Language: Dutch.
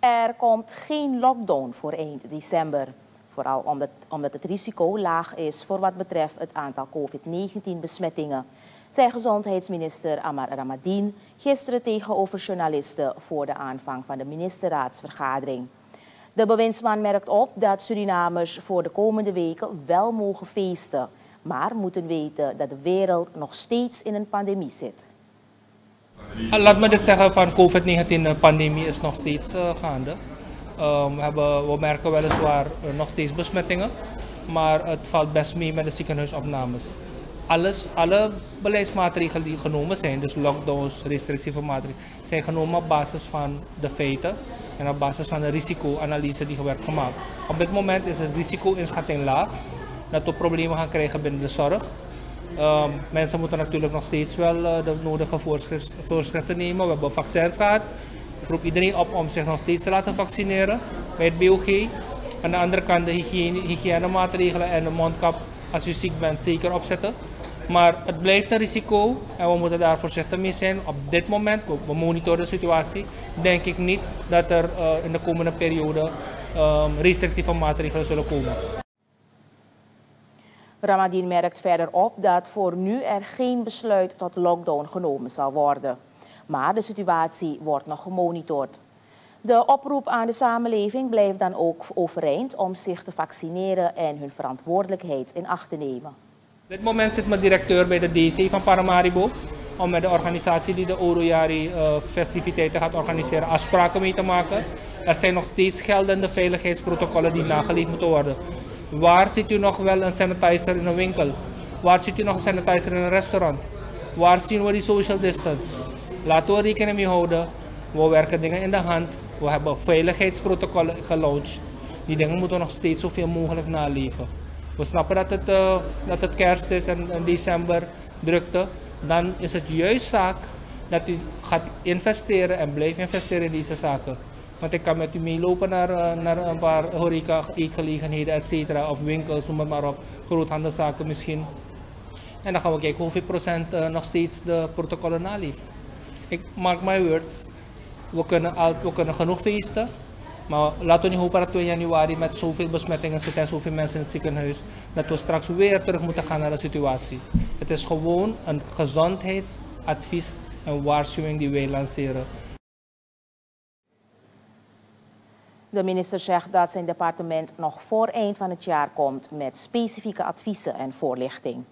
Er komt geen lockdown voor eind december. Vooral omdat, omdat het risico laag is voor wat betreft het aantal COVID-19-besmettingen. Zei gezondheidsminister Amar Ramadien gisteren tegenover journalisten voor de aanvang van de ministerraadsvergadering. De bewindsman merkt op dat Surinamers voor de komende weken wel mogen feesten, maar moeten weten dat de wereld nog steeds in een pandemie zit. Laat me dit zeggen van COVID-19-pandemie is nog steeds uh, gaande. Um, we, we merken weliswaar nog steeds besmettingen, maar het valt best mee met de ziekenhuisopnames. Alles, alle beleidsmaatregelen die genomen zijn, dus lockdowns, restrictieve maatregelen, zijn genomen op basis van de feiten en op basis van de risicoanalyse die werd gemaakt. Op dit moment is het risico-inschatting laag, dat we problemen gaan krijgen binnen de zorg. Um, mensen moeten natuurlijk nog steeds wel uh, de nodige voorschriften, nemen. We hebben vaccins gehad. Ik roep iedereen op om zich nog steeds te laten vaccineren bij het BOG. Aan de andere kant de hygiëne, hygiënemaatregelen en de mondkap als u ziek bent zeker opzetten. Maar het blijft een risico en we moeten daar voorzichtig mee zijn. Op dit moment, we monitoren de situatie, denk ik niet dat er uh, in de komende periode um, restrictieve maatregelen zullen komen. Ramadien merkt verder op dat voor nu er geen besluit tot lockdown genomen zal worden. Maar de situatie wordt nog gemonitord. De oproep aan de samenleving blijft dan ook overeind om zich te vaccineren en hun verantwoordelijkheid in acht te nemen. Op dit moment zit mijn directeur bij de DC van Paramaribo om met de organisatie die de Orojari uh, festiviteiten gaat organiseren afspraken mee te maken. Er zijn nog steeds geldende veiligheidsprotocollen die nageleefd moeten worden. Waar ziet u nog wel een sanitizer in een winkel? Waar ziet u nog een sanitizer in een restaurant? Waar zien we die social distance? Laten we rekening mee houden. We werken dingen in de hand. We hebben veiligheidsprotocollen gelaunched. Die dingen moeten we nog steeds zoveel mogelijk naleven. We snappen dat het, uh, dat het kerst is en in december drukte. Dan is het juist zaak dat u gaat investeren en blijft investeren in deze zaken. Want ik kan met u meelopen naar, naar een paar horeca, eetgelegenheden, et cetera, of winkels, noem het maar op, groothandelszaken misschien. En dan gaan we kijken hoeveel procent uh, nog steeds de protocollen naleeft. Ik mark my words, we kunnen, al, we kunnen genoeg feesten, maar laten we niet hopen dat we in januari met zoveel besmettingen zitten en zoveel mensen in het ziekenhuis, dat we straks weer terug moeten gaan naar de situatie. Het is gewoon een gezondheidsadvies en waarschuwing die wij lanceren. De minister zegt dat zijn departement nog voor eind van het jaar komt met specifieke adviezen en voorlichting.